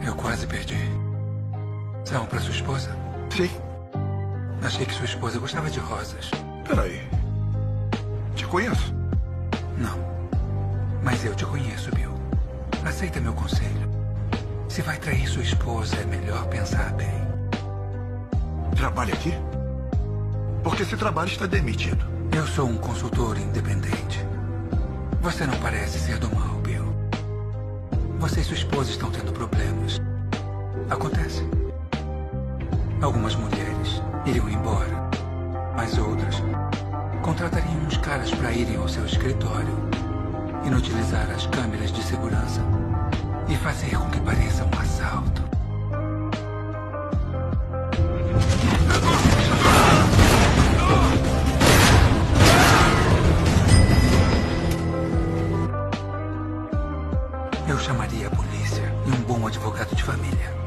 Eu quase perdi. São para sua esposa? Sim. Achei que sua esposa gostava de rosas. Peraí. Te conheço? Não. Mas eu te conheço, Bill. Aceita meu conselho. Se vai trair sua esposa, é melhor pensar bem. Trabalha aqui? Porque se trabalha está demitido. Eu sou um consultor independente. Você não parece ser do mal. Você e sua esposa estão tendo problemas. Acontece. Algumas mulheres iriam embora, mas outras contratariam uns caras para irem ao seu escritório, inutilizar as câmeras de segurança e fazer com que pareça um assalto. Eu chamaria a polícia e um bom advogado de família.